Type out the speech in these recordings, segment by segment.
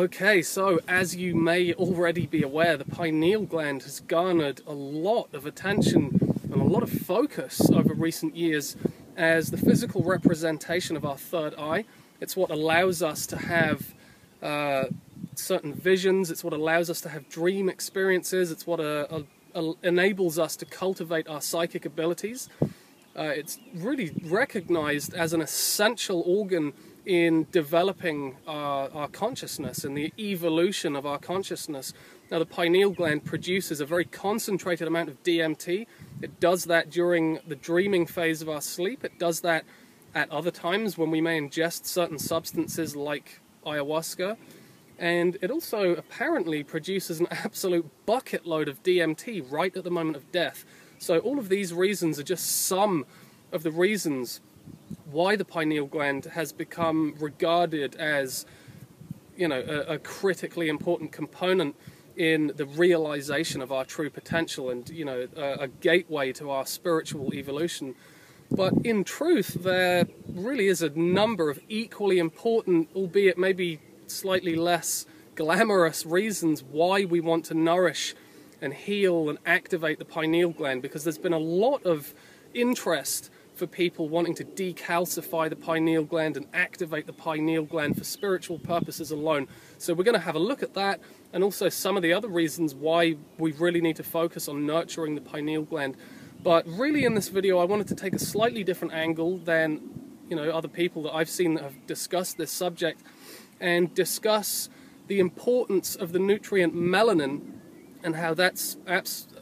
Okay, so as you may already be aware, the pineal gland has garnered a lot of attention and a lot of focus over recent years as the physical representation of our third eye. It's what allows us to have uh, certain visions, it's what allows us to have dream experiences, it's what uh, uh, enables us to cultivate our psychic abilities. Uh, it's really recognized as an essential organ in developing our, our consciousness and the evolution of our consciousness. Now, the pineal gland produces a very concentrated amount of DMT. It does that during the dreaming phase of our sleep. It does that at other times when we may ingest certain substances like ayahuasca. And it also apparently produces an absolute bucket load of DMT right at the moment of death. So, all of these reasons are just some of the reasons why the pineal gland has become regarded as you know a, a, critically important component in the realization of our true potential and you know a, a, gateway to our spiritual evolution. But in truth there really is a number of equally important albeit maybe slightly less glamorous reasons why we want to nourish and heal and activate the pineal gland because there's been a lot of interest for people wanting to decalcify the pineal gland and activate the pineal gland for spiritual purposes alone. So we're going to have a look at that and also some of the other reasons why we really need to focus on nurturing the pineal gland. But really in this video I wanted to take a slightly different angle than you know other people that I've seen that have discussed this subject and discuss the importance of the nutrient melanin and how that's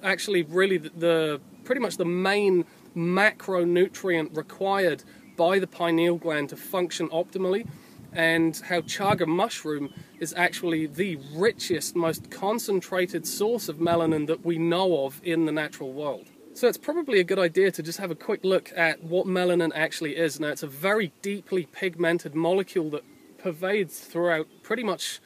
actually really the, the pretty much the main macronutrient required by the pineal gland to function optimally and how chaga mushroom is actually the richest, most concentrated source of melanin that we know of in the natural world. So it's probably a good idea to just have a quick look at what melanin actually is. Now it's a very deeply pigmented molecule that pervades throughout pretty much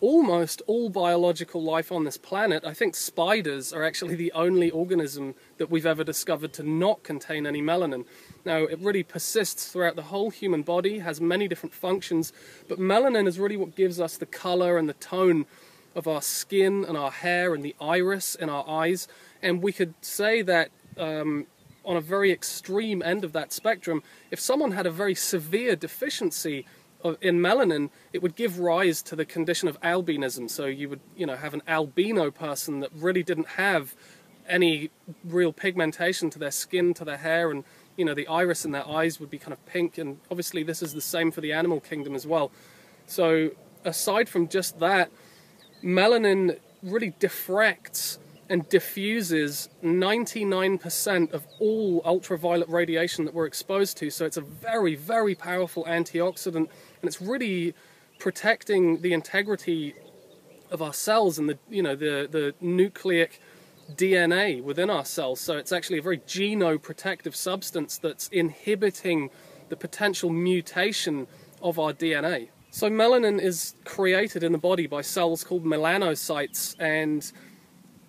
almost all biological life on this planet. I think spiders are actually the only organism that we've ever discovered to not contain any melanin. Now, it really persists throughout the whole human body, has many different functions, but melanin is really what gives us the color and the tone of our skin and our hair and the iris in our eyes. And we could say that um, on a very extreme end of that spectrum, if someone had a very severe deficiency in melanin, it would give rise to the condition of albinism. So you would, you know, have an albino person that really didn't have any real pigmentation to their skin, to their hair, and you know, the iris in their eyes would be kind of pink. And obviously, this is the same for the animal kingdom as well. So aside from just that, melanin really diffracts and diffuses 99% of all ultraviolet radiation that we're exposed to. So it's a very, very powerful antioxidant, and it's really protecting the integrity of our cells and the, you know, the, the nucleic DNA within our cells. So it's actually a very genoprotective substance that's inhibiting the potential mutation of our DNA. So melanin is created in the body by cells called melanocytes and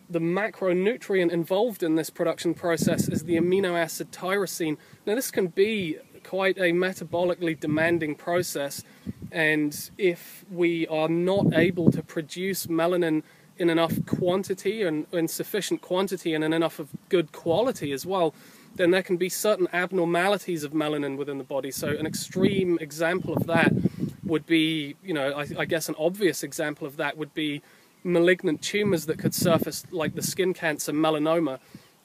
the macronutrient involved in this production process is the amino acid tyrosine. Now, this can be quite a metabolically demanding process, and if we are not able to produce melanin in enough quantity and in sufficient quantity and in enough of good quality as well, then there can be certain abnormalities of melanin within the body. So, an extreme example of that would be, you know, I, I guess an obvious example of that would be malignant tumors that could surface, like the skin cancer melanoma.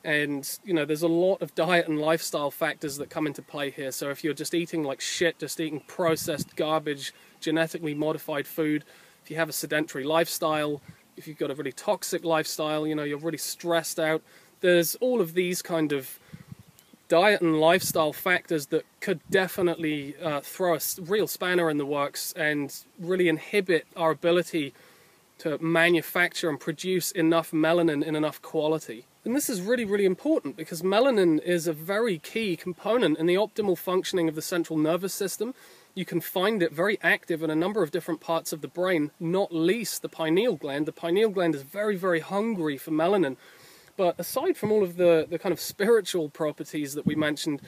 And, you know, there's a lot of diet and lifestyle factors that come into play here. So if you're just eating like shit, just eating processed garbage, genetically modified food, if you have a sedentary lifestyle, if you've got a really toxic lifestyle, you know, you're really stressed out, there's all of these kind of diet and lifestyle factors that could definitely uh, throw a real spanner in the works and really inhibit our ability to manufacture and produce enough melanin in enough quality. And this is really, really important because melanin is a very key component in the optimal functioning of the central nervous system. You can find it very active in a number of different parts of the brain, not least the pineal gland. The pineal gland is very, very hungry for melanin. But aside from all of the, the kind of spiritual properties that we mentioned,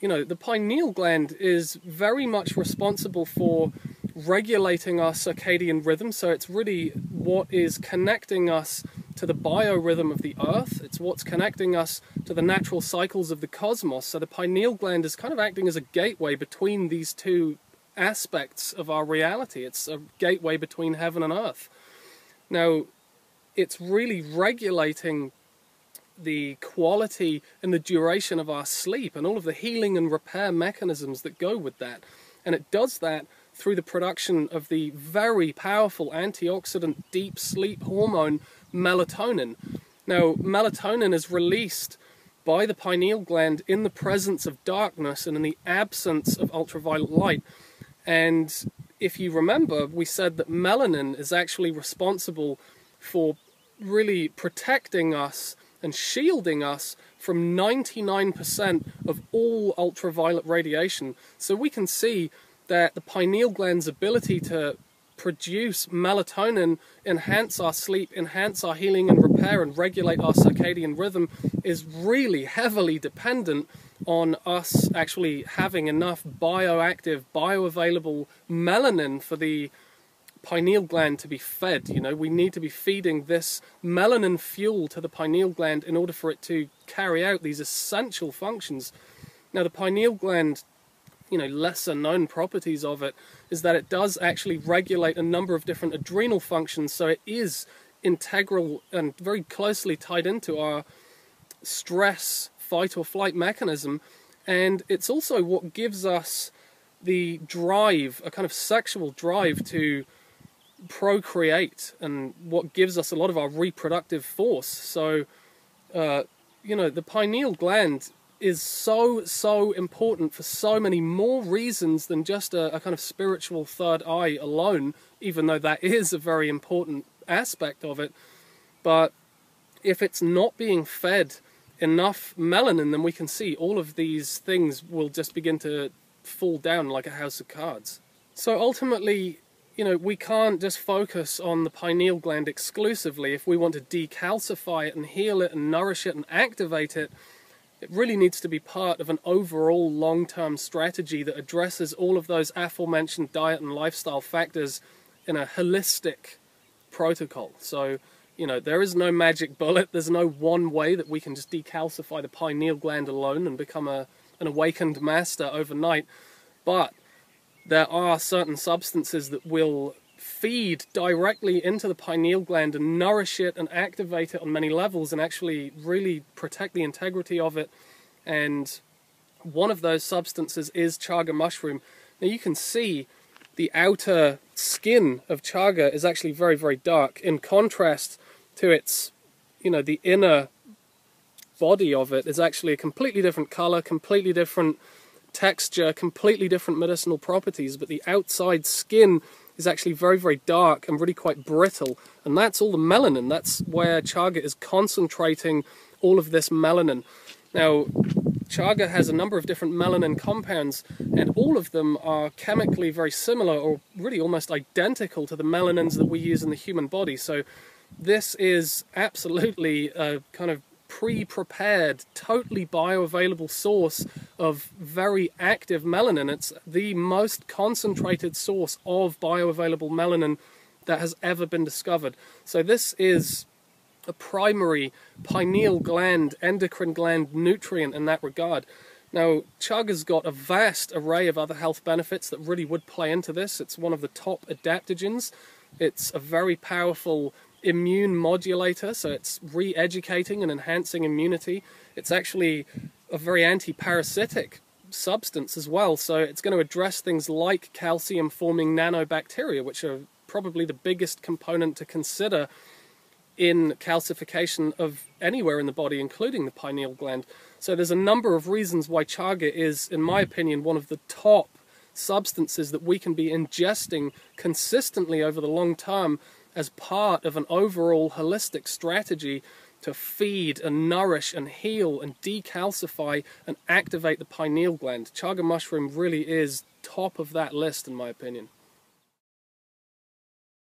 you know, the pineal gland is very much responsible for regulating our circadian rhythm. So it's really what is connecting us to the biorhythm of the earth. It's what's connecting us to the natural cycles of the cosmos. So the pineal gland is kind of acting as a gateway between these two aspects of our reality. It's a gateway between heaven and earth. Now, it's really regulating the quality and the duration of our sleep and all of the healing and repair mechanisms that go with that. And it does that through the production of the very powerful antioxidant deep sleep hormone melatonin. Now, melatonin is released by the pineal gland in the presence of darkness and in the absence of ultraviolet light. And if you remember, we said that melanin is actually responsible for really protecting us and shielding us from 99% of all ultraviolet radiation. So we can see that the pineal gland's ability to produce melatonin, enhance our sleep, enhance our healing and repair, and regulate our circadian rhythm is really heavily dependent on us actually having enough bioactive, bioavailable melanin for the pineal gland to be fed. You know, we need to be feeding this melanin fuel to the pineal gland in order for it to carry out these essential functions. Now, the pineal gland you know lesser known properties of it is that it does actually regulate a number of different adrenal functions. So it is integral and very closely tied into our stress fight or flight mechanism. And it's also what gives us the drive a kind of sexual drive to procreate and what gives us a lot of our reproductive force. So uh, you know the pineal gland is so, so important for so many more reasons than just a, a, kind of spiritual third eye alone, even though that is a very important aspect of it. But if it's not being fed enough melanin, then we can see all of these things will just begin to fall down like a house of cards. So ultimately, you know, we can't just focus on the pineal gland exclusively. If we want to decalcify it and heal it and nourish it and activate it, it really needs to be part of an overall long term strategy that addresses all of those aforementioned diet and lifestyle factors in a holistic protocol. So, you know, there is no magic bullet, there's no one way that we can just decalcify the pineal gland alone and become a, an awakened master overnight. But there are certain substances that will feed directly into the pineal gland and nourish it and activate it on many levels and actually really protect the integrity of it. And one of those substances is chaga mushroom. Now you can see the outer skin of chaga is actually very, very dark in contrast to its, you know, the inner body of it is actually a completely different color, completely different texture, completely different medicinal properties, but the outside skin is actually very, very dark and really quite brittle. And that's all the melanin. That's where chaga is concentrating all of this melanin. Now, chaga has a number of different melanin compounds, and all of them are chemically very similar or really almost identical to the melanins that we use in the human body. So, this is absolutely a kind of pre-prepared, totally bioavailable source of very active melanin. It's the most concentrated source of bioavailable melanin that has ever been discovered. So this is a primary pineal gland, endocrine gland nutrient in that regard. Now, chaga's got a vast array of other health benefits that really would play into this. It's one of the top adaptogens. It's a very powerful immune modulator, so it's re educating and enhancing immunity. It's actually a very anti parasitic substance as well, so it's going to address things like calcium forming nanobacteria, which are probably the biggest component to consider in calcification of anywhere in the body, including the pineal gland. So there's a number of reasons why chaga is, in my opinion, one of the top substances that we can be ingesting consistently over the long term as part of an overall holistic strategy to feed and nourish and heal and decalcify and activate the pineal gland. Chaga mushroom really is top of that list, in my opinion.